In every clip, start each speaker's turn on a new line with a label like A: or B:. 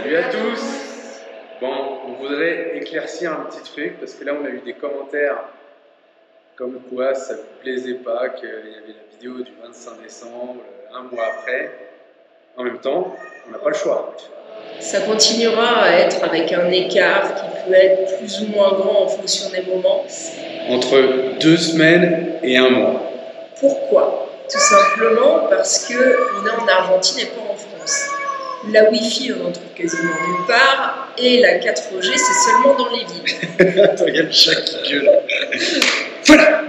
A: Salut à tous Bon, on voudrait éclaircir un petit truc parce que là on a eu des commentaires comme quoi ça ne vous plaisait pas qu'il y avait la vidéo du 25 décembre, un mois après. En même temps, on n'a pas le choix.
B: Ça continuera à être avec un écart qui peut être plus ou moins grand en fonction des moments.
A: Entre deux semaines et un mois.
B: Pourquoi? Tout simplement parce qu'on est en Argentine et pas en France. La Wi-Fi, on en trouve quasiment nulle part, et la 4G, c'est seulement dans les villes.
A: Regarde qui gueule. Voilà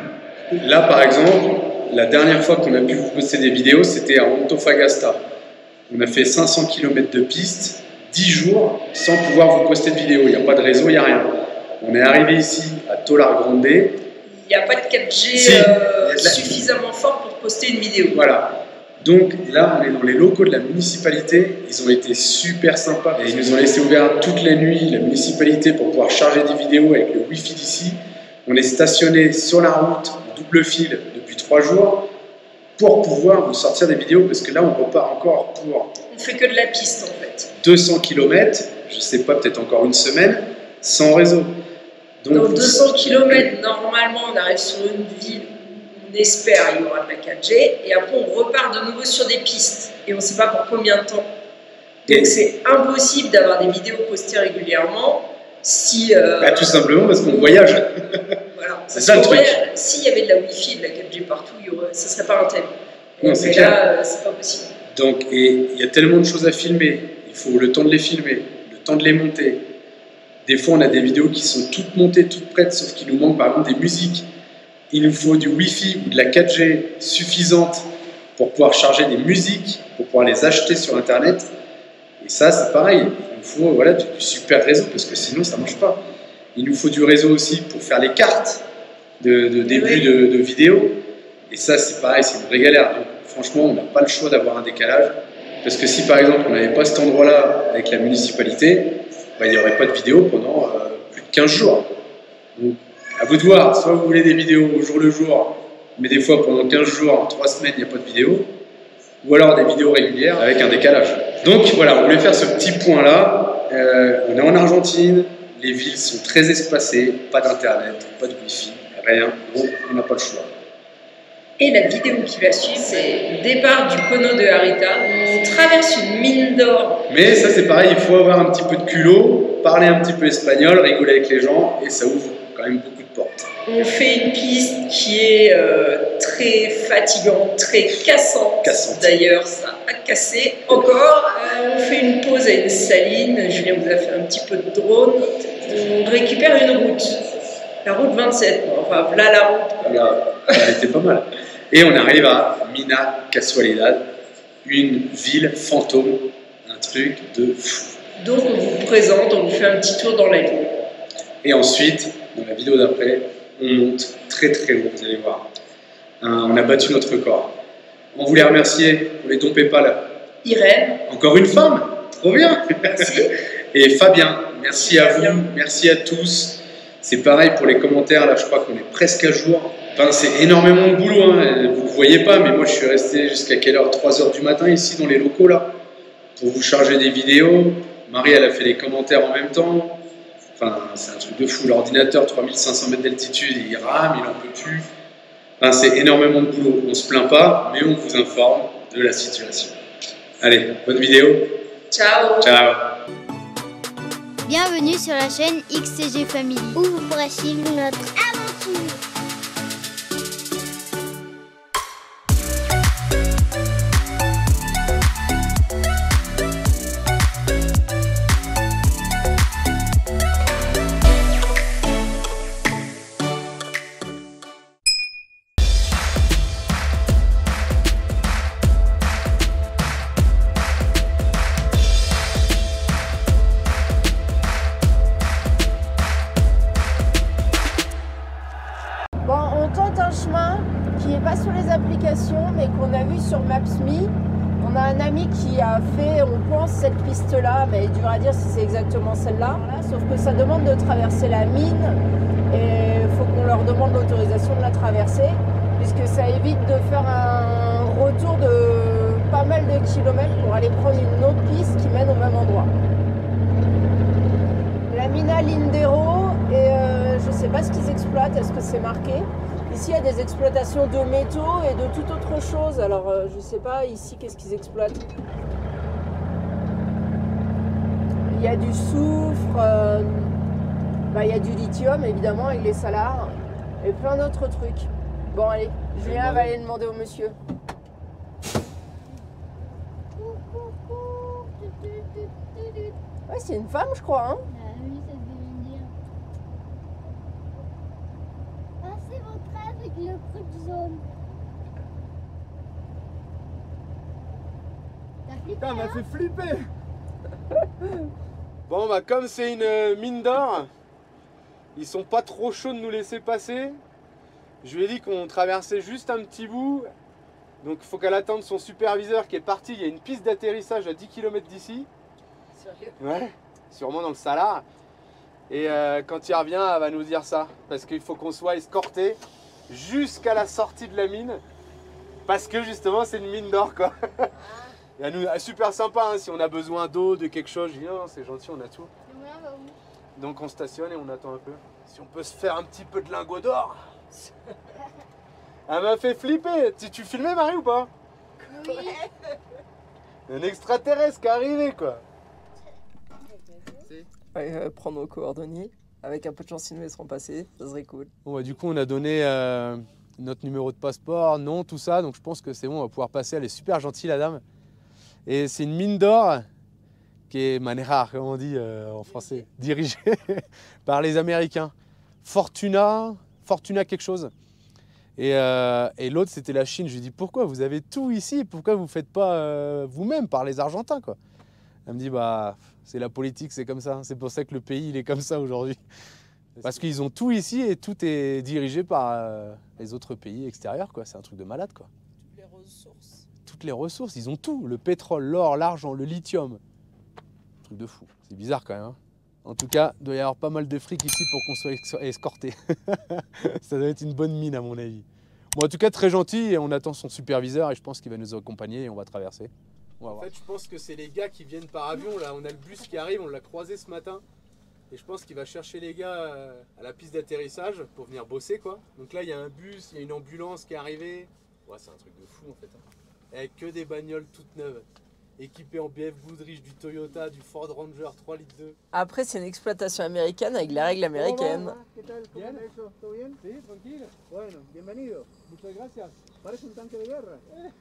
A: Là, par exemple, la dernière fois qu'on a pu vous poster des vidéos, c'était à Antofagasta. On a fait 500 km de piste, 10 jours, sans pouvoir vous poster de vidéos. Il n'y a pas de réseau, il n'y a rien. On est arrivé ici à Tolar Grande. Il
B: n'y a pas de 4G euh, suffisamment fort pour poster une vidéo.
A: Voilà. Donc là, on est dans les locaux de la municipalité. Ils ont été super sympas. Et ils nous ont laissé ouvert toute la nuit, la municipalité, pour pouvoir charger des vidéos avec le Wi-Fi d'ici. On est stationné sur la route, double fil, depuis trois jours, pour pouvoir vous sortir des vidéos, parce que là, on repart encore pour...
B: On fait que de la piste, en fait.
A: 200 km, je sais pas, peut-être encore une semaine, sans réseau.
B: Donc, 200 km, normalement, on arrive sur une ville on espère il y aura de la 4G, et après on repart de nouveau sur des pistes, et on ne sait pas pour combien de temps. Donc c'est impossible d'avoir des vidéos postées régulièrement si... Euh,
A: bah, tout simplement parce qu'on voyage.
B: voilà. C'est ça le truc. S'il y avait de la Wi-Fi et de la 4G partout, il y aurait, ça ne serait pas un thème. Non, Mais là, euh, c'est pas possible.
A: Donc, et il y a tellement de choses à filmer, il faut le temps de les filmer, le temps de les monter. Des fois, on a des vidéos qui sont toutes montées, toutes prêtes, sauf qu'il nous manque par exemple des musiques il nous faut du Wi-Fi ou de la 4G suffisante pour pouvoir charger des musiques, pour pouvoir les acheter sur Internet. Et ça, c'est pareil. Il nous faut voilà, du, super réseau parce que sinon, ça ne marche pas. Il nous faut du réseau aussi pour faire les cartes de, début de, de, vidéo. Et ça, c'est pareil, c'est une vraie galère. Donc, franchement, on n'a pas le choix d'avoir un décalage. Parce que si par exemple, on n'avait pas cet endroit-là avec la municipalité, bah, il n'y aurait pas de vidéo pendant euh, plus de 15 jours. Donc, à vous de voir, soit vous voulez des vidéos au jour le jour, mais des fois pendant 15 jours, 3 semaines, il n'y a pas de vidéo, ou alors des vidéos régulières avec un décalage. Donc voilà, on voulait faire ce petit point-là. Euh, on est en Argentine, les villes sont très espacées, pas d'internet, pas de wifi, rien, donc on n'a pas le choix.
B: Et la vidéo qui va suivre, c'est départ du Cono de Harita. On traverse une mine d'or.
A: Mais ça, c'est pareil, il faut avoir un petit peu de culot, parler un petit peu espagnol, rigoler avec les gens, et ça ouvre quand même beaucoup
B: on fait une piste qui est euh, très fatigante, très cassante. D'ailleurs, ça a cassé encore. Euh, on fait une pause à une saline. Julien vous a fait un petit peu de drone. On récupère une route. La route 27. Enfin, voilà la route.
A: elle était pas mal. Et on arrive à Mina Casualidad, une ville fantôme, un truc de fou.
B: Donc on vous présente, on vous fait un petit tour dans la ville.
A: Et ensuite, dans la vidéo d'après, on monte très très haut, vous allez voir. Hein, on a battu notre record. On voulait remercier pour les dons PayPal.
B: Irène.
A: Encore une femme, trop bien. Merci. Et Fabien, merci à vous, merci à tous. C'est pareil pour les commentaires, là je crois qu'on est presque à jour. Enfin, c'est énormément de boulot, hein. vous ne voyez pas, mais moi je suis resté jusqu'à quelle heure? 3 heures du matin ici dans les locaux là, pour vous charger des vidéos. Marie elle a fait les commentaires en même temps. Enfin, c'est un truc de fou. L'ordinateur, 3500 mètres d'altitude, il rame, il n'en peut plus. Enfin, c'est énormément de boulot. On ne se plaint pas, mais on vous informe de la situation. Allez, bonne vidéo.
B: Ciao.
A: Ciao.
C: Bienvenue sur la chaîne XCG Family, où vous pourrez suivre notre
D: c'est marqué Ici, il y a des exploitations de métaux et de toute autre chose. Alors, euh, je sais pas, ici, qu'est-ce qu'ils exploitent? Il y a du soufre, euh, bah, il y a du lithium, évidemment, avec les salars, et plein d'autres trucs. Bon, allez, Julien va aller demander au monsieur. Ouais, c'est une femme, je crois. Hein
C: Ah oui, ça devait dire. Ah, c'est votre avec le truc jaune. Flippé,
E: Putain, elle m'a
C: hein
E: fait flipper Bon, bah, comme c'est une euh, mine d'or, ils sont pas trop chauds de nous laisser passer. Je lui ai dit qu'on traversait juste un petit bout. Donc, il faut qu'elle attende son superviseur qui est parti. Il y a une piste d'atterrissage à 10 km d'ici.
D: Sérieux
E: Ouais, sûrement dans le Salar. Et euh, quand il revient, elle va nous dire ça. Parce qu'il faut qu'on soit escorté jusqu'à la sortie de la mine. Parce que justement, c'est une mine d'or, quoi. Et elle nous, elle est super sympa, hein, si on a besoin d'eau, de quelque chose, je dis non, c'est gentil, on a tout.
C: Bah
E: Donc on stationne et on attend un peu. Si on peut se faire un petit peu de lingots d'or. Elle m'a fait flipper. Tu, tu filmais Marie ou pas?
C: Oui.
E: Un extraterrestre qui est arrivé quoi.
D: Ouais, euh, prendre nos coordonnées. Avec un peu de chance, ils nous laisseront passer. Ça serait cool.
E: Bon bah, du coup on a donné euh, notre numéro de passeport, nom, tout ça. Donc je pense que c'est bon, on va pouvoir passer. Elle est super gentille la dame. Et c'est une mine d'or qui est manera, comme on dit euh, en français, dirigée par les Américains. Fortuna, Fortuna quelque chose. Et, euh, et l'autre c'était la Chine. Je lui dis pourquoi vous avez tout ici, pourquoi vous ne faites pas euh, vous-même par les Argentins quoi? Elle me dit bah c'est la politique, c'est comme ça. C'est pour ça que le pays il est comme ça aujourd'hui. Parce qu'ils ont tout ici et tout est dirigé par les autres pays extérieurs. C'est un truc de malade quoi.
D: Les ressources.
E: Toutes les ressources, ils ont tout. Le pétrole, l'or, l'argent, le lithium. Truc de fou. C'est bizarre quand même. hein. En tout cas, il doit y avoir pas mal de fric ici pour qu'on soit escorté. Ça doit être une bonne mine à mon avis. Bon, en tout cas, très gentil et on attend son superviseur et je pense qu'il va nous accompagner et on va traverser. On va
F: En
E: voir.
F: fait, je pense que c'est les gars qui viennent par avion. Là, on a le bus qui arrive, on l'a croisé ce matin. Et je pense qu'il va chercher les gars euh, à la piste d'atterrissage pour venir bosser, quoi. Donc là, il y a un bus, il y a une ambulance qui est arrivée. Ouais, c'est un truc de fou, en fait. Avec que des bagnoles toutes neuves. Équipées en BF Goodrich, du Toyota, du Ford Ranger 3 litres 2.
D: Après, c'est une exploitation américaine avec les règles américaines.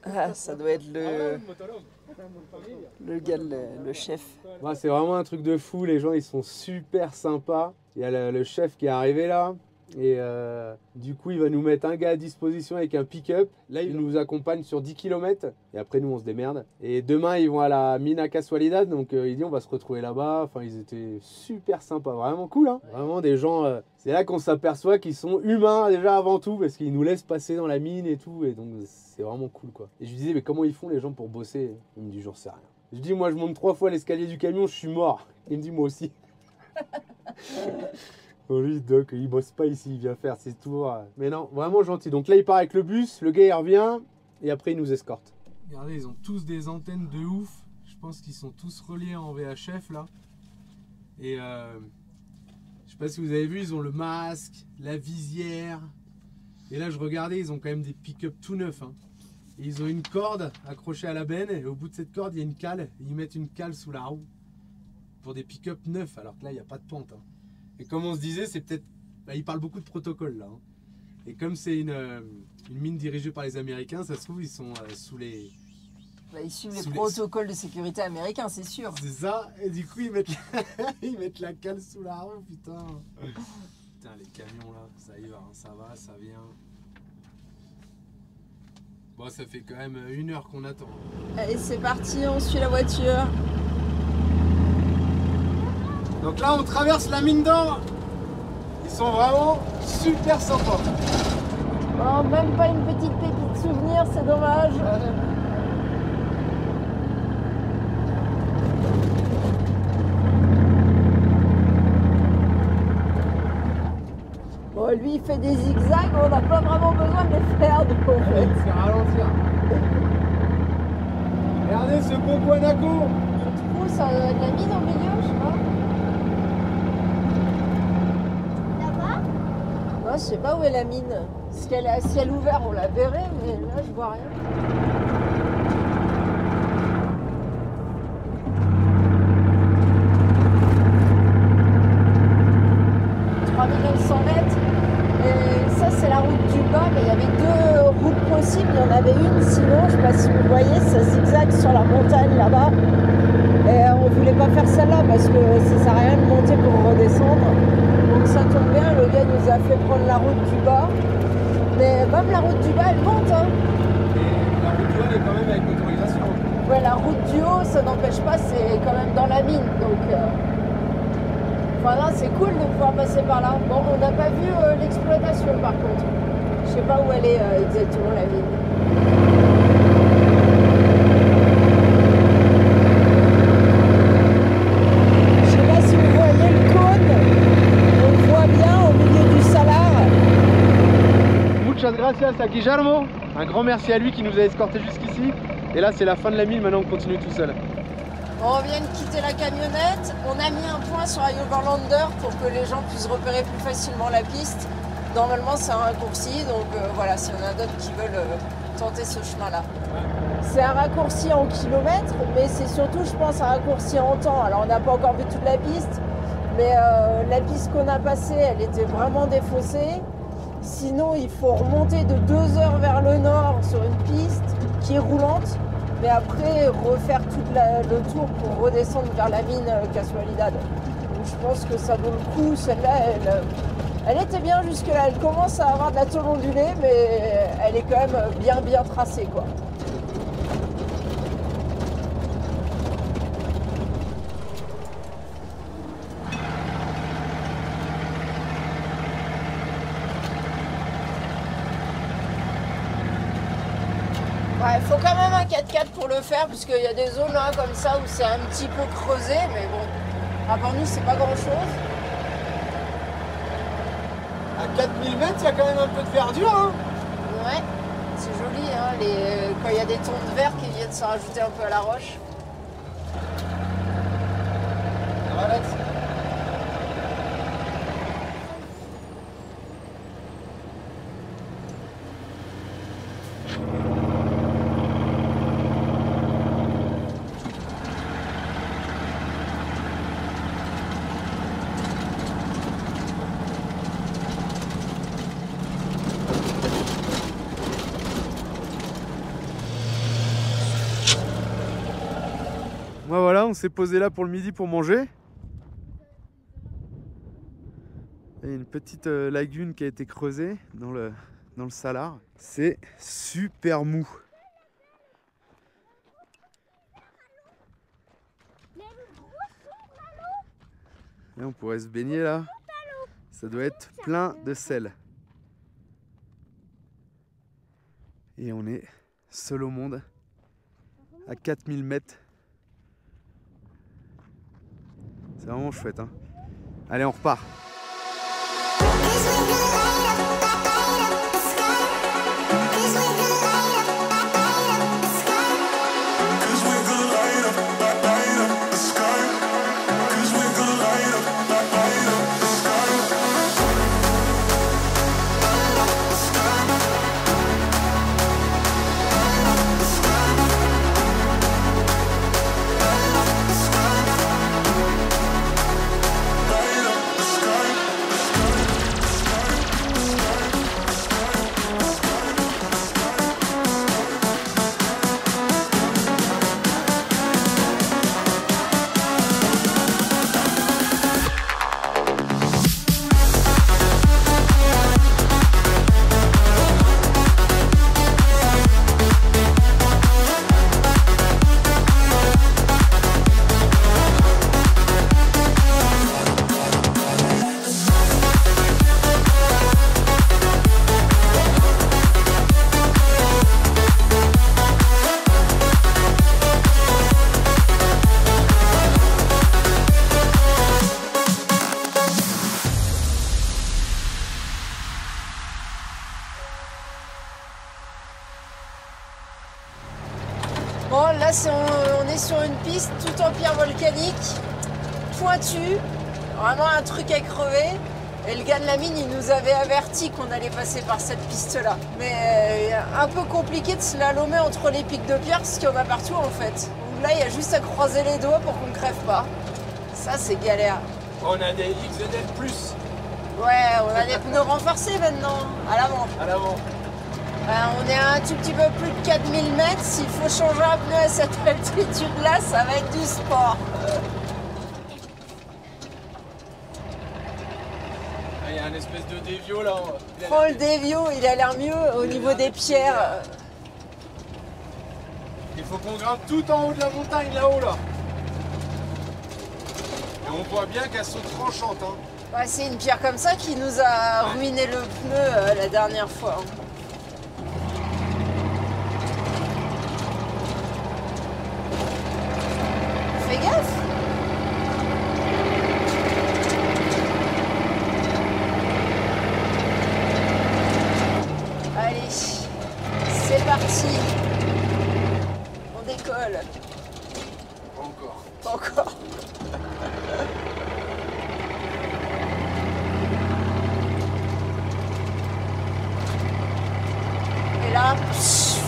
D: Ah, ça doit être le, le gars, le, le chef.
E: Ouais, c'est vraiment un truc de fou. Les gens, ils sont super sympas. Il y a le, le chef qui est arrivé là. Et euh, du coup, il va nous mettre un gars à disposition avec un pick-up. Là, il nous accompagne sur 10 km. Et après, nous, on se démerde. Et demain, ils vont à la Mina Casualidad. Donc, euh, il dit, on va se retrouver là-bas. Enfin, ils étaient super sympas. Vraiment cool. Hein Vraiment des gens. euh, c'est là qu'on s'aperçoit qu'ils sont humains déjà avant tout. Parce qu'ils nous laissent passer dans la mine et tout. Et donc, c'est vraiment cool quoi. Et je lui disais, mais comment ils font les gens pour bosser? Il me dit, j'en sais rien. Je dis, moi, je monte trois fois l'escalier du camion, je suis mort. Il me dit, moi aussi. Bon, lui, Doc, il bosse pas ici, il vient faire ses tours. Mais non, vraiment gentil. Donc là, il part avec le bus, le gars, il revient, et après, il nous escorte.
F: Regardez, ils ont tous des antennes de ouf. Je pense qu'ils sont tous reliés en VHF là. Et euh, je sais pas si vous avez vu, ils ont le masque, la visière. Et là, je regardais, ils ont quand même des pick-up tout neufs. hein. Ils ont une corde accrochée à la benne. Et au bout de cette corde, il y a une cale. Ils mettent une cale sous la roue pour des pick-up neufs. Alors que là, il n'y a pas de pente. hein. Et comme on se disait, c'est peut-être. bah, ils parlent beaucoup de protocole là. hein. Et comme c'est une, euh, une mine dirigée par les Américains, ça se trouve, ils sont euh, sous les.
D: Bah, ils suivent les- protocoles de sécurité américains, c'est sûr.
F: C'est ça, et du coup ils mettent, la... ils mettent la cale sous la roue, putain. Putain, les camions là, ça y va, hein, ça va, ça vient. Bon, ça fait quand même une heure qu'on attend.
D: Allez, c'est parti, on suit la voiture.
E: Donc là, on traverse la mine d'or. Ils sont vraiment super sympas.
D: Oh, même pas une petite pépite souvenir, c'est dommage. Bon, lui, il fait des zigzags, on n'a pas vraiment besoin de les faire, donc en fait.
E: C'est ralentir. Regardez ce beau Guanaco.
D: Le trou, ça doit être la mine au milieu, je sais pas. Je sais pas où est la mine. Parce qu'elle est à ciel ouvert, on la verrait, mais là, je vois rien. « 3900 mètres. Et ça, c'est la route du bas, il y avait deux routes possibles. Il y en avait une, sinon, je sais pas si vous voyez, ça zigzag sur la montagne là-bas. Et on voulait pas faire celle-là parce que ça sert à rien de monter pour redescendre. Donc ça tombe bien, le gars nous a fait prendre la route du bas. Mais même la route du bas, elle monte. Hein.
E: Et la route du haut, elle est quand même avec autorisation.
D: Ouais, la route du haut, ça n'empêche pas, c'est quand même dans la mine. Donc, euh, enfin, là, c'est cool de pouvoir passer par là. Bon, on n'a pas vu euh, l'exploitation par contre. Je sais pas où elle est euh, exactement la mine. Je sais pas si vous voyez le cône. On le voit bien au milieu du salar.
E: Muchas gracias à Guillermo. Un grand merci à lui qui nous a escortés jusqu'ici. Et là, c'est la fin de la mine. Maintenant, on continue tout seul.
D: On vient de quitter la camionnette. On a mis un point sur Overlander pour que les gens puissent repérer plus facilement la piste. Normalement, c'est un raccourci, donc euh, voilà, s'il y en a d'autres qui veulent euh, tenter ce chemin-là. C'est un raccourci en kilomètres, mais c'est surtout, je pense, un raccourci en temps. Alors, on n'a pas encore vu toute la piste, mais euh, la piste qu'on a passée, elle était vraiment défaussée. Sinon, il faut remonter de deux heures vers le nord sur une piste qui est roulante, mais après refaire tout le tour pour redescendre vers la mine euh, Casualidad. Je pense que ça vaut le coup. Celle-là, elle, euh, elle était bien jusque-là. Elle commence à avoir de la tôle ondulée, mais elle est quand même bien bien tracée, quoi. Ouais, il faut quand même un 4x4 pour le faire, parce qu'il y a des zones hein, comme ça où c'est un petit peu creusé, mais bon, à part nous, c'est pas grand-chose.
E: À 4000 mètres, il y a quand même un peu de verdure. Hein
D: Ouais, c'est joli, hein, les... quand il y a des tons de verre qui viennent se rajouter un peu à la roche.
E: On s'est posé là pour le midi pour manger. A une petite euh, lagune qui a été creusée dans le, dans le salar. C'est super mou. Et on pourrait se baigner là. Ça doit être plein de sel. Et on est seul au monde à 4000 mètres. C'est vraiment chouette. Hein. Allez, on repart.
D: Passer par cette piste-là. Mais euh, un peu compliqué de slalomer entre les pics de pierre parce qu'il y en a partout en fait. Donc là, il y a juste à croiser les doigts pour qu'on ne crève pas. Ça, c'est galère.
E: On a des XNL plus
D: Ouais, on a des pneus renforcés maintenant, à l'avant.
E: à l'avant.
D: Euh, on est à un tout petit peu plus de 4000 mètres. S'il faut changer un pneu à cette altitude-là, ça va être du sport.
E: Ah, Il y a un là. Il
D: Prends le dévio, il a l'air mieux au niveau des pierres.
E: Il faut qu'on grimpe tout en haut de la montagne là-haut là. Et on voit bien qu'elles sont tranchantes. Hein.
D: C'est une pierre comme ça qui nous a ruiné le pneu euh, la dernière fois. Fais gaffe Allez, c'est parti On décolle
E: Pas encore.
D: Pas encore Et là, pff,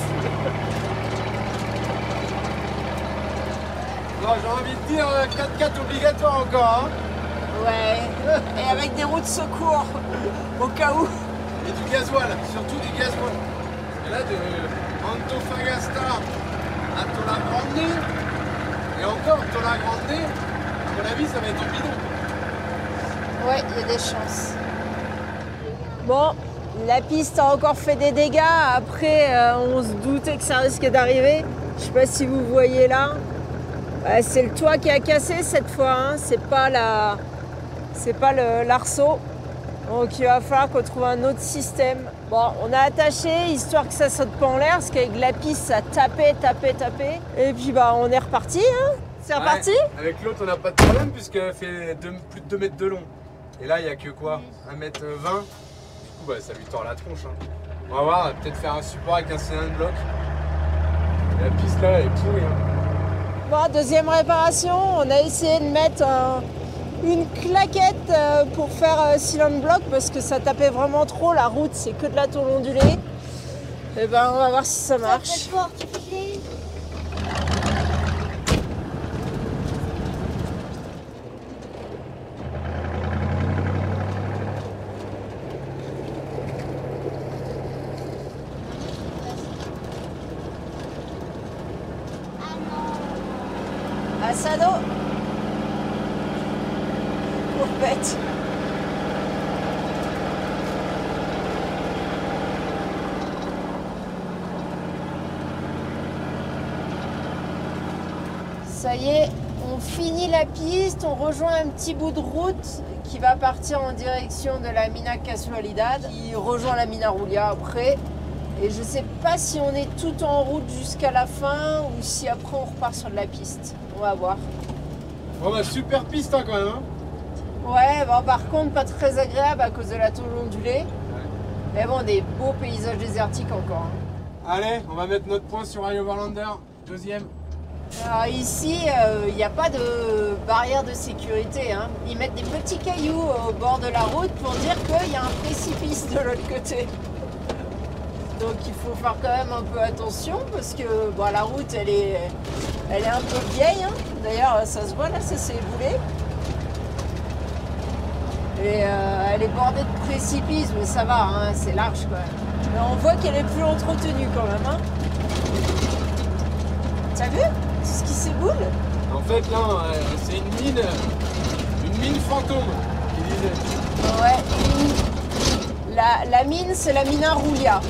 E: Non, j'ai envie de dire euh, 4x4 obligatoire encore. Hein.
D: ouais, et avec des roues de secours, au cas où.
E: Et du gasoil, surtout du gasoil. Et là, de Antofagasta à Tola Grande, et encore Tola Grande, à mon avis, ça va être au bidon.
D: Ouais, il y a des chances. Bon, piste a encore fait des dégâts. Après, euh, on se doutait que ça risquait d'arriver. Je sais pas si vous voyez là. C'est le toit qui a cassé cette fois. hein. C'est pas la, c'est pas l'arceau. Donc il va falloir qu'on trouve un autre système. Bon, on a attaché histoire que ça saute pas en l'air, parce qu'avec la piste ça tapait, tapait, tapait. Et puis bah on est reparti. Hein. C'est reparti.
E: Ouais, avec l'autre, on n'a pas de problème puisqu'elle fait deux- plus de 2 mètres de long. Et là, il n'y a que quoi? 1 mètre 20 Du coup, bah, ça lui tord la tronche. hein. On va voir, peut-être faire un support avec un cylindre bloc. La piste là, elle est pourrie. hein.
D: Bon, deuxième réparation, on a essayé de mettre un- une claquette euh, pour faire euh, cylinder block parce que ça tapait vraiment trop. La route, c'est que de la tôle ondulée. Et ben, on va voir si ça marche.
C: sport, tu fais
D: Asado. Courbette. Ça y est, on finit la on rejoint un petit bout de route qui va partir en direction de la Mina Casualidad, qui rejoint la Mina Rulia après. Et je sais pas si on est tout en route jusqu'à la fin ou si après on repart sur de la piste. On va voir.
E: Bon, bah, super piste hein, quand même. hein.
D: Ouais, bon, par contre, pas très agréable à cause de la tôle ondulée. Mais bon, des beaux paysages désertiques encore. hein.
E: Allez, on va mettre notre point sur Rio Overlander. Deuxième.
D: Alors ici, il n'y a pas de barrière de sécurité. hein. Ils mettent des petits cailloux au bord de la route pour dire qu'il y a un précipice de l'autre côté. Donc il faut faire quand même un peu attention parce que bon, la route, elle est, elle est un peu vieille. hein. D'ailleurs, ça se voit là, ça s'est éboulé. Et euh, elle est bordée de précipices, mais ça va, hein, c'est large même. Mais on voit qu'elle est plus entretenue quand même. T'as vu Tout ce qui s'éboule
E: En fait, là, euh, c'est une mine. Une mine fantôme, qui disait.
D: Ouais. La, la mine, c'est la mina Rulia.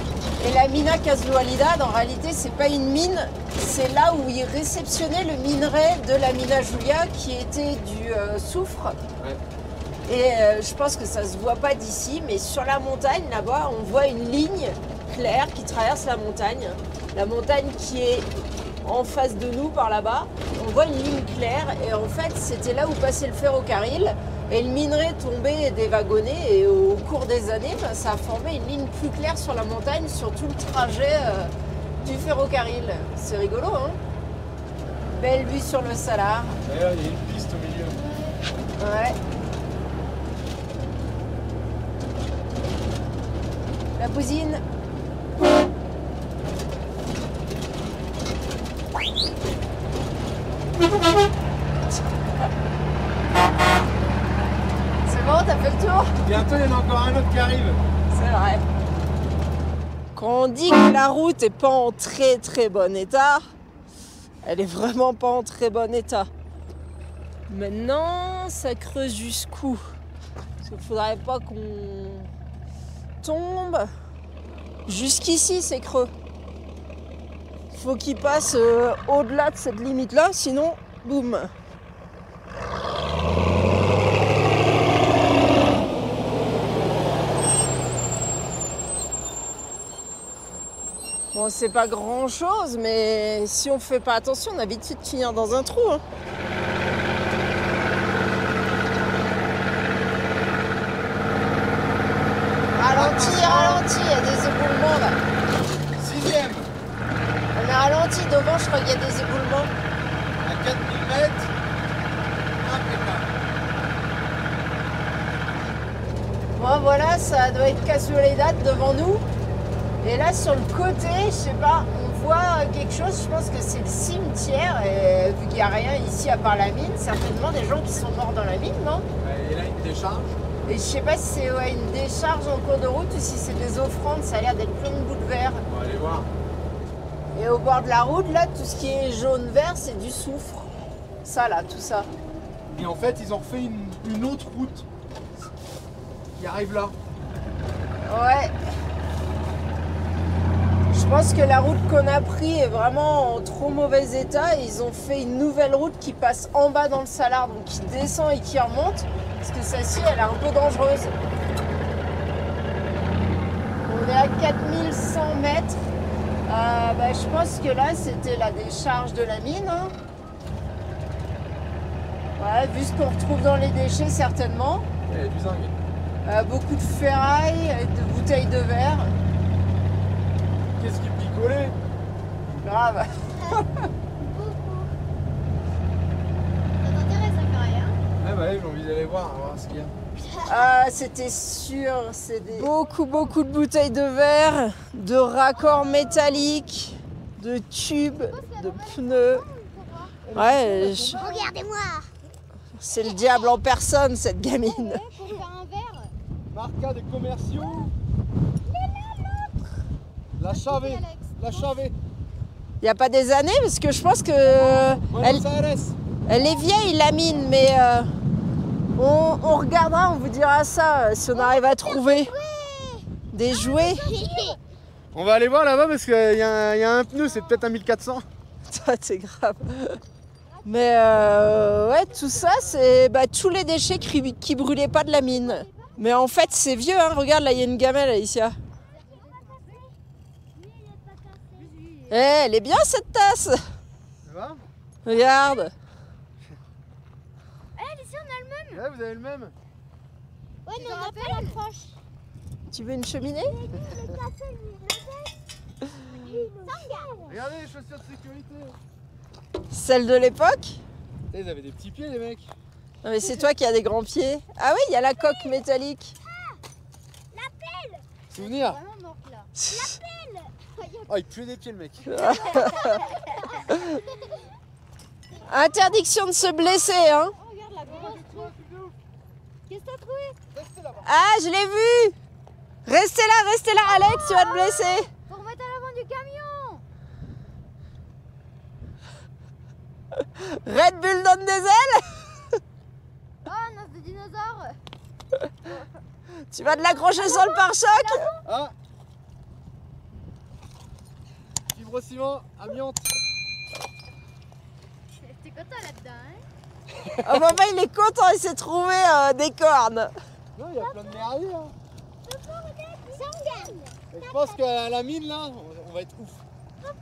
D: Et la mina Casualidad, en réalité, c'est pas une mine, c'est là où ils réceptionnaient le minerai de la mina Julia qui était du euh, soufre.
E: Ouais.
D: Et euh, je pense que ça se voit pas d'ici, mais sur la montagne là-bas, on voit une ligne claire qui traverse la montagne. La montagne qui est en face de nous par là-bas. On voit une ligne claire et en fait, c'était là où passait le ferrocarril. Et le minerai tombait et déwagonné et au cours des années, ben, ça a formé une ligne plus claire sur la montagne sur tout le trajet euh, du ferrocarril. C'est rigolo, hein? Belle vue sur le Salar.
E: D'ailleurs, il y a une piste au milieu.
D: Ouais. La cousine. C'est bon, t'as fait le tour
E: Bientôt, il y en a encore un autre qui arrive.
D: C'est vrai. Quand on dit que la route est pas en très très bon état, elle est vraiment pas en très bon état. Maintenant, ça creuse jusqu'où? Parce qu'il faudrait pas qu'on tombe. Jusqu'ici, c'est creux. Faut qu'il passe euh, au-delà de cette limite-là, sinon, boum. Bon, c'est pas grand chose, mais si on fait pas attention, on a vite de finir dans un trou. hein. Ralenti, ralenti, il y a des éboulements là.
E: Sixième,
D: On est ralenti devant, je crois qu'il y a des éboulements.
E: à 4000 mètres. Impeccable.
D: Bon, voilà, ça doit être Casualidad devant nous. Et là, sur le côté, je sais pas, on voit quelque chose. Je pense que c'est le cimetière. Et vu qu'il n'y a rien ici à part la mine, certainement des gens qui sont morts dans la mine, non?
E: Et là, une décharge.
D: Et je sais pas si c'est ouais, une décharge en cours de route ou si c'est des offrandes. Ça a l'air d'être plein de bouts de verre.
E: On va aller voir.
D: Et au bord de la route, là, tout ce qui est jaune-vert, c'est du soufre. Ça, là, tout ça.
E: Et en fait, ils ont refait une, une autre route qui arrive là.
D: Ouais. Je pense que la route qu'on a pris est vraiment en trop mauvais état. Et ils ont fait une nouvelle route qui passe en bas dans le salar, donc qui descend et qui remonte. Parce que celle-ci, elle est un peu dangereuse. On est à 4100 mètres. Euh, bah, je pense que là, c'était la décharge de la mine. hein. Ouais, vu ce qu'on retrouve dans les déchets, certainement.
E: Il y a du zinc.
D: Euh, beaucoup de ferraille, et de bouteilles de verre.
E: Qu'est-ce qui picolait
D: Grave.
C: Ça t'intéresse, ça fait rien.
E: Ah bah ouais, j'ai envie d'aller voir, voir ce qu'il y a.
D: Ah, c'était sûr. C'est des... beaucoup, beaucoup de bouteilles de verre, de raccords métalliques, de tubes, de pneus. Ouais, je-
C: Regardez-moi.
D: c'est le diable en personne, cette gamine.
C: Pour faire un verre.
E: Marca des commerciaux. La. La.
D: Il n'y a pas des années, parce que je pense que elle est vieille, la mine, mais euh, on, on regardera, on vous dira ça euh, si on arrive à trouver des jouets.
E: On va aller voir là-bas parce qu'il y, a un- il y a un pneu, c'est peut-être un 1400.
D: Toi, c'est grave. Mais euh, ouais, tout ça, c'est bah, tous les déchets qui, qui brûlaient pas de la mine. Mais en fait, c'est vieux, hein. regarde, là, il y a une gamelle, Alicia. Eh, elle est bien cette tasse
E: Ça va?
D: Regarde
C: Eh, ici, on
E: vous avez le même
C: Ouais, mais on a pas l'approche.
D: Tu veux une cheminée
E: Regardez les chaussures de sécurité.
D: Celle de l'époque
E: Ils avaient des petits pieds, les mecs.
D: Non mais c'est toi qui as des grands pieds. Ah oui, il y a la coque métallique.
E: Souvenir
C: Vraiment morte là.
E: Oh, il pue des pieds, le mec.
D: Interdiction de se blesser, hein
C: Oh, regarde la grosse. Qu'est-ce que t'as trouvé?
D: Ah, je l'ai vu Restez là, restez là, Alex, tu vas te blesser.
C: Pour mettre à l'avant du camion.
D: Red Bull donne des ailes
C: Oh, noce de dinosaure.
D: Tu vas te l'accrocher sur le pare-choc
E: Ah Fibrociment, amiante.
C: T'es content là-dedans, hein?
D: Ah papa, il est content, il s'est trouvé euh, des cornes.
E: Non, il y a plein de merdier. Hein.
C: Ça.
E: Et je pense qu'à la mine, là, on va être ouf.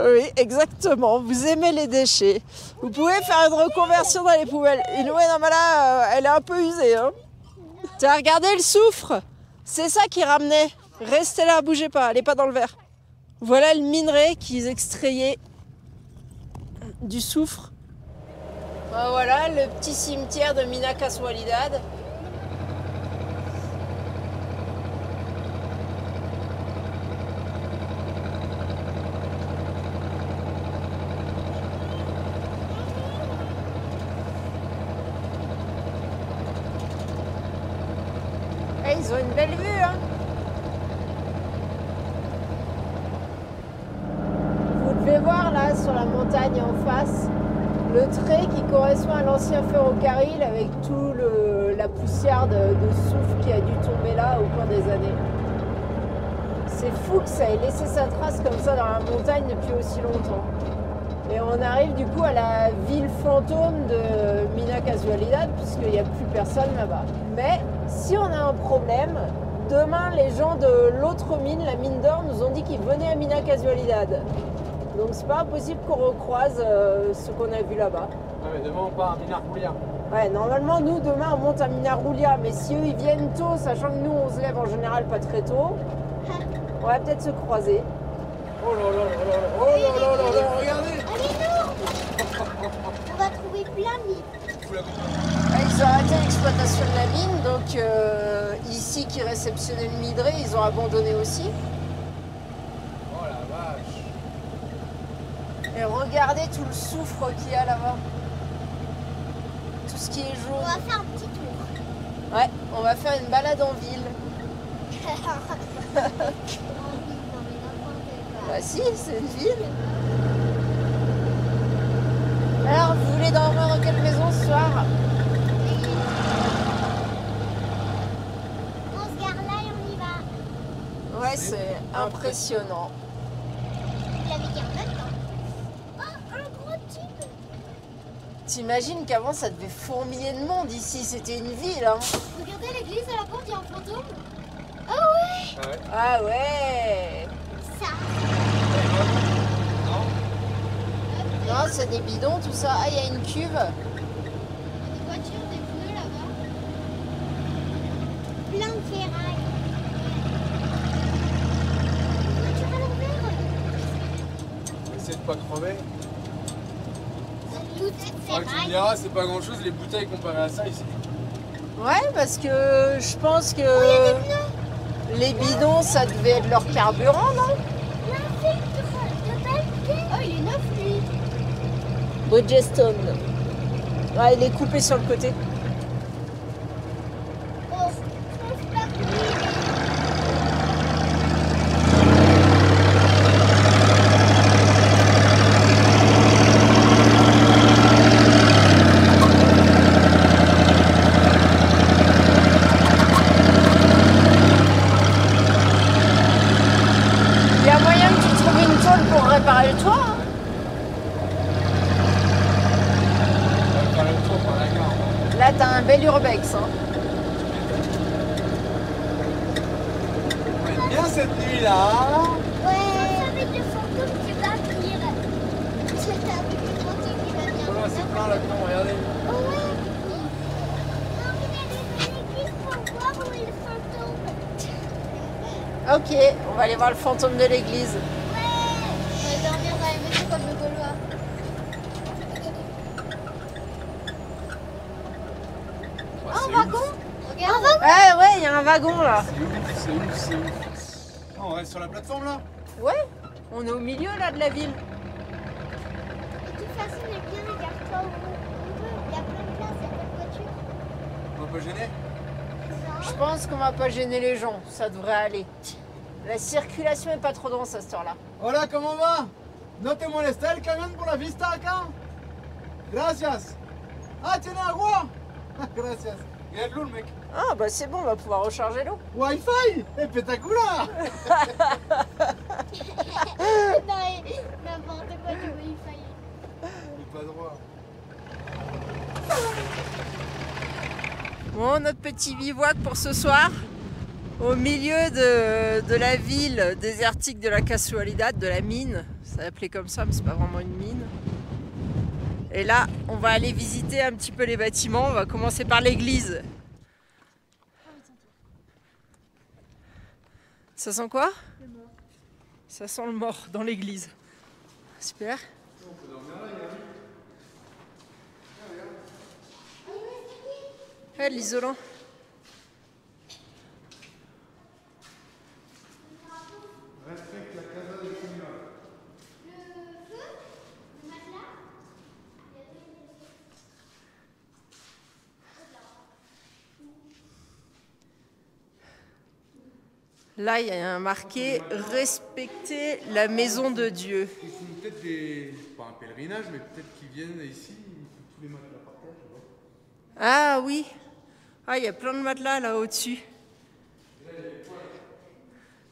D: Oui, exactement. Vous aimez les déchets. Vous pouvez faire une reconversion dans les poubelles. Une ouais, non, mais là, euh, elle est un peu usée. Hein. T'as regardé le soufre C'est ça qui ramenait. Restez là, bougez pas, allez pas dans le verre. Voilà le minerai qu'ils extrayaient du soufre. Ben voilà le petit cimetière de Mina Casualidad. ils ont une belle vue. Hein. Vous devez voir là sur la montagne en face le trait qui correspond à l'ancien ferrocarril avec tout le, la poussière de, de souffle qui a dû tomber là au cours des années. C'est fou que ça ait laissé sa trace comme ça dans la montagne depuis aussi longtemps. Et on arrive du coup à la ville fantôme de Mina Casualidad, puisqu'il n'y a plus personne là-bas. Mais si on a un problème, demain les gens de l'autre mine, la mine d'or, nous ont dit qu'ils venaient à Mina Casualidad. Donc c'est pas impossible qu'on recroise euh, ce qu'on a vu là-bas.
E: Ouais, mais demain on part à Minarcoulia.
D: Ouais, normalement nous demain on monte à Minaroulia, mais si eux ils viennent tôt, sachant que nous on se lève en général pas très tôt, on va peut-être se croiser.
E: Oh là là là là là, oh là là là là, regardez
C: On va trouver plein de
D: Ouais, Ils ont arrêté l'exploitation de la mine, donc euh, ici qui réceptionnait le minerai, ils ont abandonné aussi.
E: Oh la vache
D: Et regardez tout le soufre qu'il y a là-bas. Tout ce qui est
C: On
D: jaune.
C: va faire un petit tour.
D: Ouais, on va faire une balade en ville. Bah si, c'est une ville. Alors, vous voulez dormir dans quelle maison ce soir
C: On se garde là et on y va.
D: Ouais, c'est impressionnant.
C: Il en même temps. Oh, un gros tube.
D: T'imagines qu'avant ça devait fourmiller de monde ici, c'était une ville. Hein.
C: Regardez l'église à la porte, il y a un fantôme. Ouais,
E: Ah ouais
D: Ah ouais
C: ça.
E: Non
D: Non, c'est des bidons, tout ça. Ah, il y a une cuve.
C: Il y a des voitures, des pneus là-bas. Plein de ferrailles. Une voiture à l'envers.
E: Essaye de pas crever. Ouais, tu me diras, c'est pas grand chose les bouteilles comparées à ça ici.
D: Ouais, parce que je pense que
C: Oh, pneus.
D: Les bidons, ça devait être leur carburant, non.
C: Oh, il est neuf lui.
D: Bridgestone. Ouais, il est coupé sur le côté.
C: Oh, c'est pas cool.
D: Il y a moyen que tu trouves une tôle pour réparer le toit. hein
E: On va faire le tour par la gare.
D: Là, t'as un bel urbex. Hein.
E: On va être bien cette nuit là.
C: Ouais. C'est avec le fantôme qui va venir. C'est avec le fantôme qui va venir.
E: Voilà, c'est plein là-dedans, regardez.
C: Oh ouais. Non, mais il y a l'église pour voir où est le fantôme.
D: Ok, on va aller voir le fantôme de l'église.
C: Ouais. On va dormir dans la maison comme le Gaulois.
E: Oh,
C: Un wagon. Regarde. Un wagon
D: Ah ouais, il y a un wagon là.
E: C'est ouf, c'est ouf, c'est ouf. Ah, on reste sur la plateforme là
D: Ouais, on est au milieu là de la ville.
C: De toute façon, on est bien les garçons. On peut. Il y a plein de places, il y a plein de voitures.
E: On va pas gêner
D: Je pense qu'on va pas gêner les gens, ça devrait aller. La circulation est pas trop dense à cette heure-là.
E: Hola, ¿cómo va? ¿No te molesta el camión por la vista acá? Gracias. Ah, tiene agua? Gracias. Il y a de l'eau, le mec.
D: Ah bah c'est bon, on va pouvoir recharger l'eau.
E: Wi-Fi?
C: Non, et n'importe quoi du Wi-Fi.
E: On est pas droit.
D: Bon, notre petit bivouac pour ce soir, au milieu de, la ville désertique de la Casualidad, de la mine. Ça appelé comme ça, mais c'est pas vraiment une mine. Et là, on va aller visiter un petit peu les bâtiments. On va commencer par l'église. Ça sent quoi? Ça sent le mort dans l'église. Super. Ah, de l'isolant. Là, il y a un marqué Respecter la maison de Dieu.
E: Ils font peut-être des. pas un pèlerinage, mais peut-être qu'ils viennent ici, ils font tous les matelas par terre.
D: Ah oui. Ah, il y a plein de matelas là au-dessus.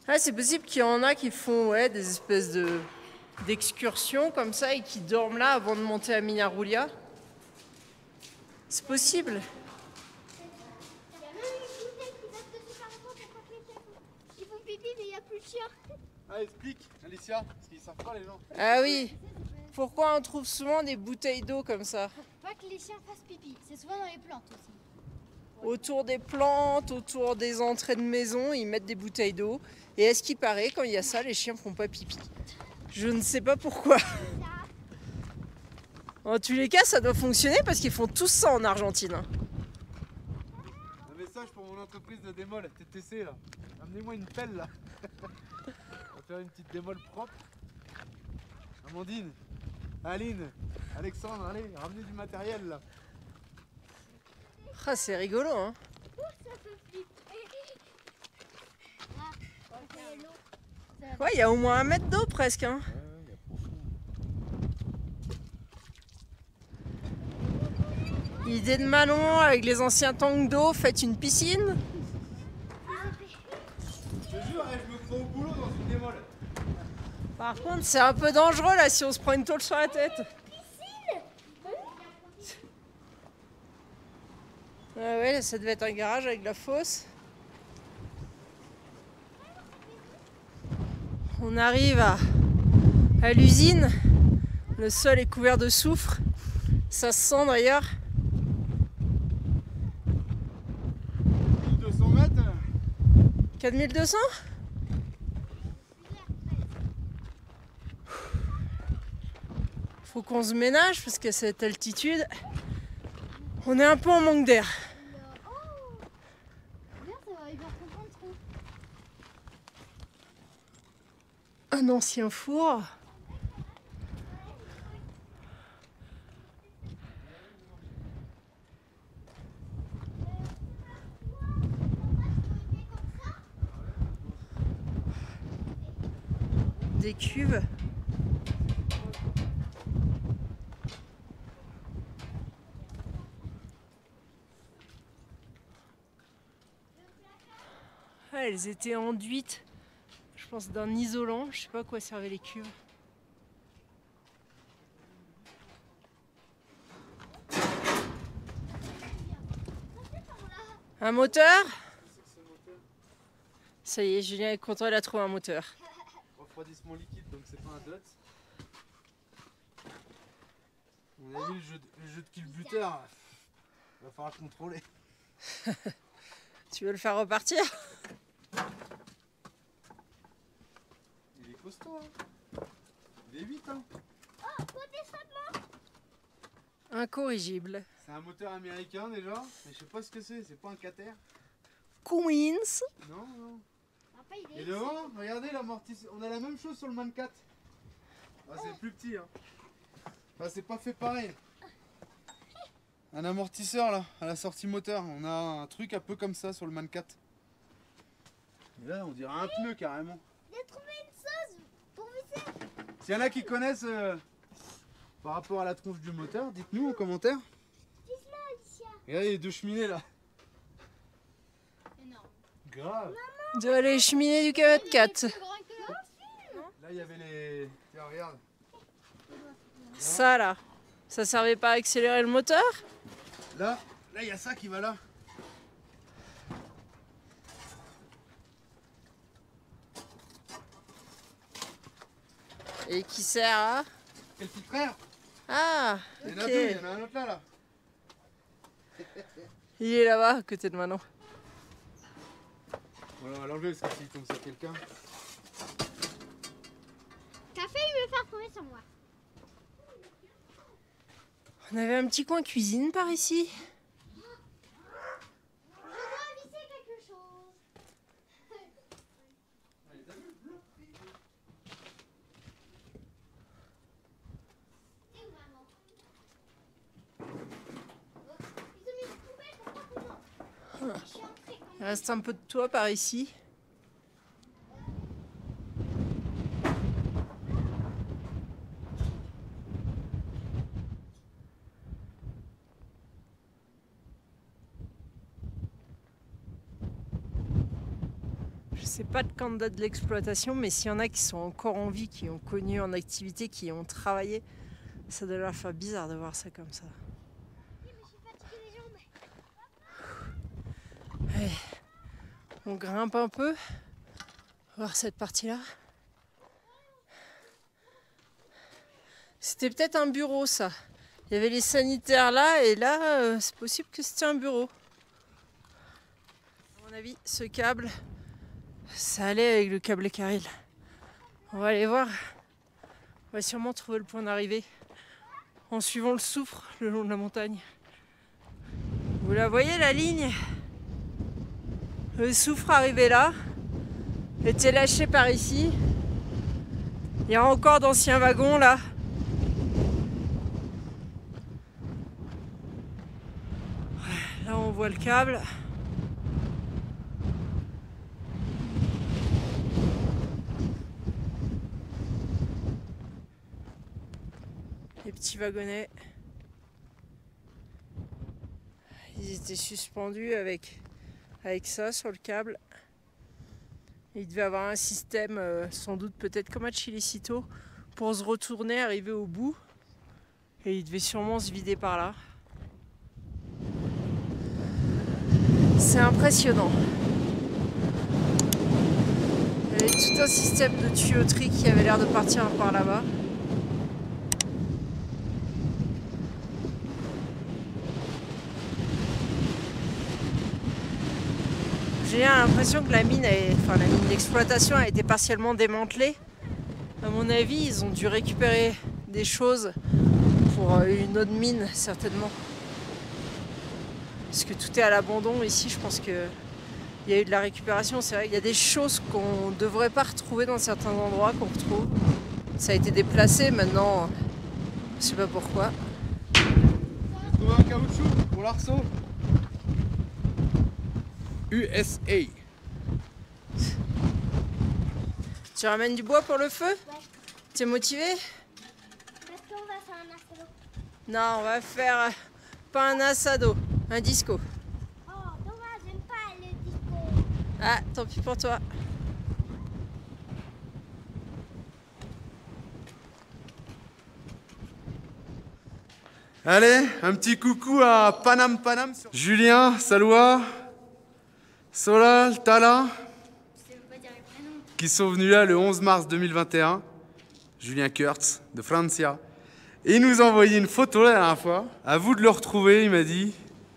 D: Ah, c'est possible qu'il y en a qui font ouais, des espèces de d'excursions comme ça et qui dorment là avant de monter à Minaroulia. C'est possible.
C: Il y a même une bouteille qui date de super longtemps pour pas que les chiens font- Ils font pipi, mais il n'y a plus de chien.
E: Ah, explique, Alicia, parce qu'ils savent pas les gens.
D: Ah oui. Pourquoi on trouve souvent des bouteilles d'eau comme ça?
C: Pas que les chiens fassent pipi. C'est souvent dans les plantes aussi.
D: Autour des plantes, autour des entrées de maison, ils mettent des bouteilles d'eau. Et est-ce qu'il paraît, quand il y a ça, les chiens font pas pipi Je ne sais pas pourquoi. En tous les cas, ça doit fonctionner parce qu'ils font tous ça en Argentine. hein.
E: Un message pour mon entreprise de démol, TTC là. Amenez-moi une pelle là. On va faire une petite démol propre. Amandine, Aline, Alexandre, allez, ramenez du matériel là.
D: Ah, c'est rigolo, hein Ouais, il y a au moins un mètre d'eau presque. Hein. Idée de Manon avec les anciens tanks d'eau, faites une piscine.
E: Je te jure, hein, je me crois au boulot dans une démol.
D: Par contre, c'est un peu dangereux là si on se prend une tôle sur la tête. Ah ouais, là, ça devait être un garage avec la fosse. On arrive à, à l'usine. Le sol est couvert de soufre. Ça se sent d'ailleurs.
E: 200 mètres.
D: 4200 Faut qu'on se ménage parce qu'à cette altitude, on est un peu en manque d'air.
C: Bien, ça va, il va comprendre trop.
D: Un ancien four. Des cuves. Ah, elles étaient enduites je pense d'un isolant, je sais pas à quoi servaient les cuves. Un moteur? Ça y est, Julien est content, il a trouvé un moteur.
E: Refroidissement liquide, donc c'est pas un dot. On a vu le jeu de, le jeu de buter. Va falloir contrôler.
D: Tu veux le faire repartir?
E: Il costaud, hein. Il est 8, hein.
D: Incorrigible.
E: C'est un moteur américain déjà, mais je sais pas ce que c'est, c'est pas un Cater.
D: Queens
E: Non, non.
C: Il
E: Et
C: est
E: devant, regardez l'amortisseur. On a la même chose sur le Man 4. Ah, c'est plus petit, hein. Enfin, c'est pas fait pareil. Un amortisseur là, à la sortie moteur. On a un truc un peu comme ça sur le Man 4. Et là, on dirait un pneu carrément.
C: J'ai trouvé une sauce pour visser.
E: S'il y en a qui connaissent euh, par rapport à la tronche du moteur, dites-nous en commentaire. Regardez les deux cheminées là.
C: Énorme.
E: Grave.
D: De les cheminées du K4.
C: Plus grand que là.
E: Là, il y avait les. Tiens, regarde.
D: Ça là, ça servait pas à accélérer le moteur?
E: Là, là, il y a ça qui va là.
D: Et qui sert à...
E: Quel petit frère
D: Ah,
E: Il y en a
D: ok.
E: deux, il y en a un autre là, là.
D: Il est là-bas, à côté de Manon.
E: Bon, on va l'enlever parce que s'il tombe sur quelqu'un.
C: T'as failli me faire tomber sur moi.
D: On avait un petit coin cuisine par ici. Il reste un peu de toit par ici. Je sais pas de candidats de l'exploitation, mais s'il y en a qui sont encore en vie, qui ont connu en activité, qui ont travaillé, ça doit faire bizarre de voir ça comme ça. On grimpe un peu, voir cette partie-là. C'était peut-être un bureau ça. Il y avait les sanitaires là et là euh, c'est possible que c'était un bureau. À mon avis ce câble ça allait avec le câble caril. On va aller voir. On va sûrement trouver le point d'arrivée en suivant le soufre le long de la montagne. Vous la voyez la ligne? Le soufre arrivé là était lâché par ici. Il y a encore d'anciens wagons là. Là on voit le câble. Les petits wagonnets. Ils étaient suspendus avec, avec ça sur le câble. Il devait avoir un système, euh, sans doute peut-être comme à Chilicito, pour se retourner, arriver au bout. Et il devait sûrement se vider par là. C'est impressionnant. Il y avait tout un système de tuyauterie qui avait l'air de partir par là-bas. J'ai l'impression que la mine, enfin la mine d'exploitation a été partiellement démantelée. À mon avis, ils ont dû récupérer des choses pour euh, une autre mine, certainement. Parce que tout est à l'abandon ici, je pense que il y a eu de la récupération. C'est vrai qu'il y a des choses qu'on ne devrait pas retrouver dans certains endroits qu'on retrouve. Ça a été déplacé maintenant, je sais pas pourquoi.
E: J'ai un caoutchouc pour l'arceau. USA.
D: Tu ramènes du bois pour le feu? Tu es motivé?
C: Parce qu'on va faire un.
D: Non, on va faire euh, pas un assado, un disco.
C: Oh, dommage, j'aime pas le disco.
D: Ah, tant pis pour toi.
E: Allez, un petit coucou à Panam Panam. Julien, Saloua, Solal, Tala, qui sont venus là le 11 mars 2021. Julien Kurtz de Francia. Et il nous a envoyé une photo la dernière fois. À vous de le retrouver, il m'a dit.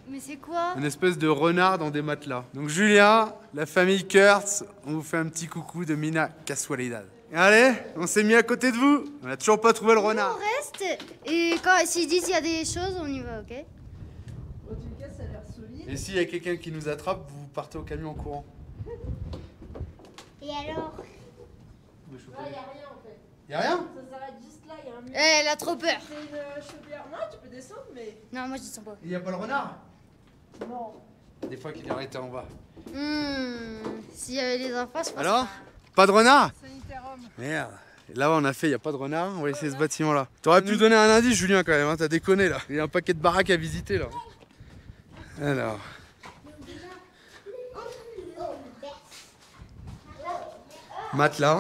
C: Mais c'est quoi
E: Une espèce de renard dans des matelas. Donc Julien, la famille Kurtz, on vous fait un petit coucou de Mina Casualidad. Allez, on s'est mis à côté de vous. On n'a toujours pas trouvé le
C: On
E: renard.
C: reste et quand s'ils disent qu'il y a des choses, on y va, ok?
D: En tout cas, ça a l'air solide.
E: Et s'il y a quelqu'un qui nous attrape, vous partez au camion en courant.
C: Et alors
D: Là, il n'y a rien en fait.
E: Y a rien?
D: Ça s'arrête juste là, il y a un mur.
C: Eh, Elle a trop peur.
D: C'est une euh, chaudière. Non, tu peux descendre, mais.
C: Non, moi je descends pas.
E: Il y a pas le renard?
D: Non.
E: Des fois qu'il est arrêté en bas.
C: Hmm, s'il y avait les enfants, je pense
E: Alors Pas de renard?
D: Sanitaire homme.
E: Merde. Là, on a fait, il n'y a pas de renard, on va essayer ce bâtiment là. T'aurais pu nous donner un indice, Julien, quand même, hein, t'as déconné là. Il y a un paquet de baraques à visiter là. Alors. Matelas.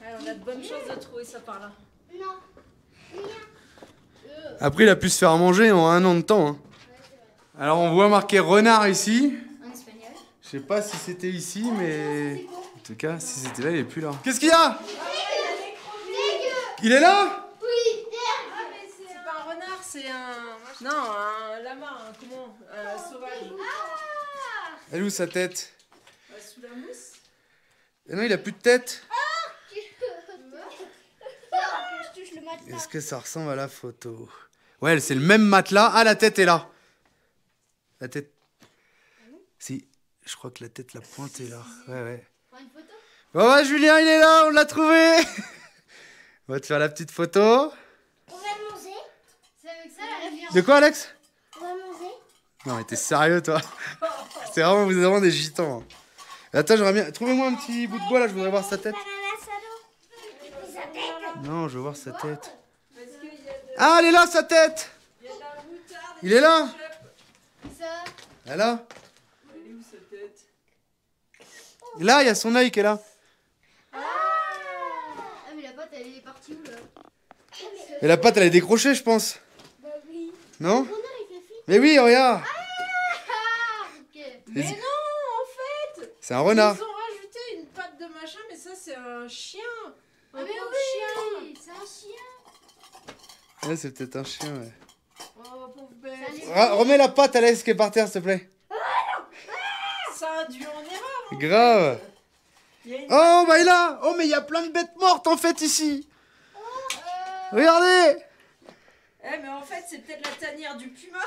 D: Ouais, on a de bonnes chances de trouver ça par là.
C: Non.
E: Après, il a pu se faire manger en un an de temps. hein. Alors, on voit marqué renard ici.
C: En espagnol.
E: Je sais pas si c'était ici, mais. En tout cas, si c'était là, il est plus là. Qu'est-ce qu'il y a? Il est là?
D: C'est pas un renard, c'est un. Non, un lama, un comment Un sauvage.
E: Elle est où sa tête
D: Euh, Sous la mousse
E: Eh Non, il a plus de tête.
C: Je touche le matelas.
E: Est-ce que ça ressemble à la photo? Ouais, c'est le même matelas. Ah, la tête est là. La tête. Si, je crois que la tête, la pointe est là. Ouais, ouais.
C: Prends une photo
E: Bon, bah, Julien, il est là, on l'a trouvé. On va te faire la petite photo.
C: On va manger. C'est avec ça la référence.
E: De quoi, Alex?
C: On va manger.
E: Non, mais t'es sérieux, toi? C'est vraiment, vous êtes vraiment des gitans. hein. Attends, j'aimerais bien. Trouvez-moi un petit bout de bois là, je voudrais voir sa tête. Non, je veux voir sa tête. Ah, elle est là, sa tête
D: il
E: est là. Elle est là
D: Elle est où sa tête
E: Là, il y a son œil qui est là.
C: Ah mais la pâte elle est partie où là
E: Et la patte, elle est décrochée, je pense.
C: Bah oui.
E: Non. Mais oui, regarde.
C: Ah.
D: Mais non,
E: C'est un renard.
D: Ils ont rajouté une patte de machin, mais ça c'est un chien. Un
C: Ah mais
D: pauvre
C: oui C'est un chien.
E: Ouais, c'est peut-être un chien, ouais.
D: chien Oh, pauvre bête.
E: Remets la patte à l'aise qui est par terre, s'il te plaît.
D: Ça a dû en erreur
E: Grave.
D: A une-
E: Oh, bah il Oh, mais il y a plein de bêtes mortes, en fait, ici. Regardez.
D: Eh mais en fait c'est peut-être la tanière du puma.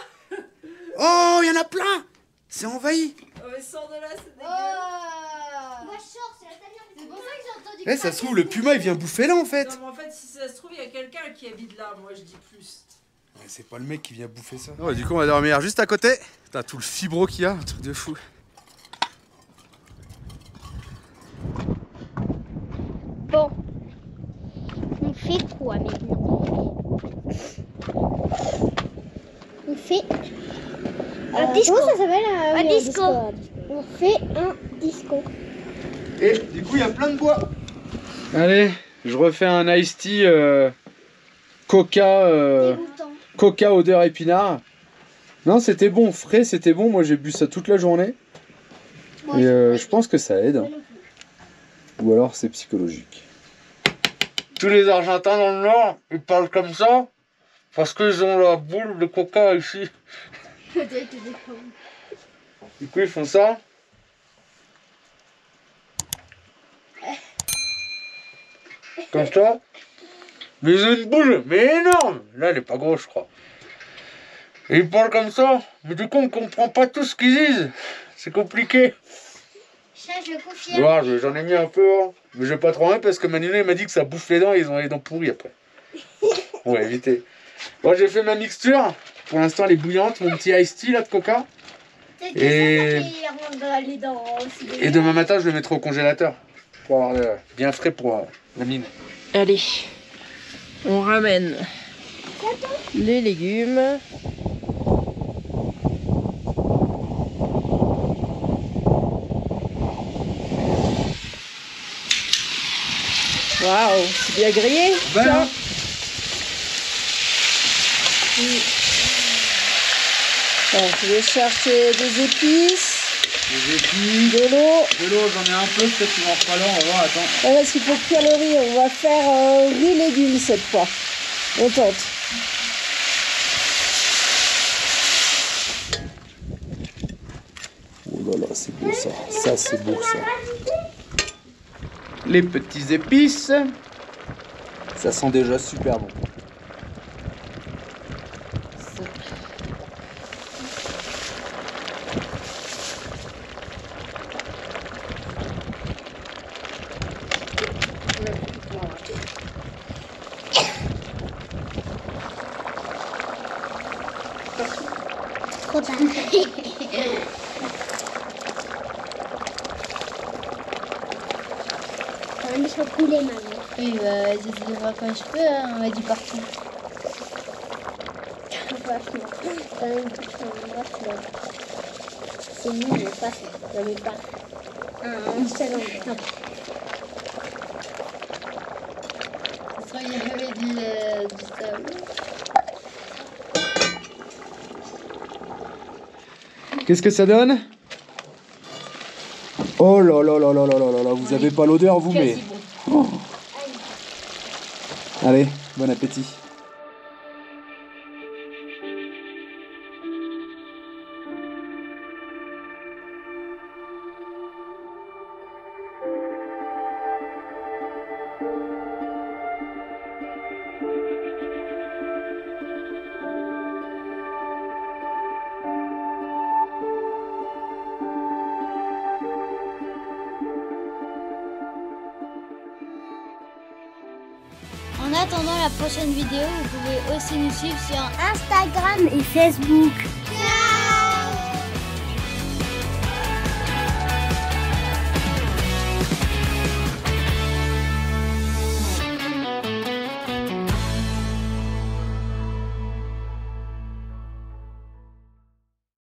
E: Oh, il y en a plein. C'est envahi
D: mais sors de là, c'est dégueu
C: Oh Moi je sors, c'est la tanière. C'est pour ça que j'ai entendu
E: Eh, ça se trouve, le puma, il vient bouffer là, en fait
D: Non mais en fait si ça se trouve il y a quelqu'un qui habite là, moi je dis plus
E: Ouais, C'est pas le mec qui vient bouffer ça. Oh, du coup, on va dormir juste à côté. T'as tout le fibro qu'il y a, un truc de fou.
C: Bon. On fait quoi maintenant? On fait un disco. Comment ça s'appelle Un disco. On fait un disco.
E: Et du coup, il y a plein de bois. Allez, je refais un iced tea euh, coca, euh, coca odeur épinard. Non, c'était bon, frais, c'était bon. Moi, j'ai bu ça toute la journée.
C: Moi,
E: Et euh,
C: je-
E: pense que ça aide. Ou alors c'est psychologique. Tous les Argentins dans le Nord, ils parlent comme ça parce qu'ils ont la boule de coca ici. Du coup, ils font ça. Comme ça. Mais ils ont une boule, mais énorme. Là, elle est pas grosse, je crois. Et ils parlent comme ça. Mais du coup, on comprend pas tout ce qu'ils disent. C'est compliqué.
C: Ça, je confirme.
E: Ouais, je- j'en ai mis un peu, hein. mais je vais pas trop mettre parce que Manina m'a dit que ça bouffe les dents et ils ont les dents pourries après. On va éviter. Bon, j'ai fait ma mixture. Pour l'instant, elle est bouillante. Mon petit iced tea là de coca. Et-. Et demain matin, je le mettrai au congélateur pour avoir euh, bien frais pour euh, la mine.
D: Allez, on ramène les légumes. Waouh, c'est bien grillé.
E: Ben,
D: Tiens.
E: hein.
D: Alors, je vais chercher des épices,
E: Les épis,
D: de l'eau.
E: de l'eau, j'en ai un peu. Peut-être qu'il m'en fera là. On va voir. Attends.
D: Ah, parce qu'il faut cuire le riz. On va faire euh, riz légumes cette fois. On tente.
E: Oh là là, c'est beau ça. Ça, c'est beau ça. Les petits épices. Ça sent déjà super bon.
C: Même, je couler maintenant.
G: Oui, bah, je quand je peux, hein, on m'a dit partout.
C: Quand même. C'est nul, mais pas ça. J'en ai pas. Un seul endroit.
G: Ça sera, il y avait du, euh, du sable.
E: Qu'est-ce que ça donne? Oh là là là là là là là là, vous avez pas l'odeur vous mais.
G: Bon.
E: Allez, bon appétit.
G: Sur
C: Instagram et Facebook.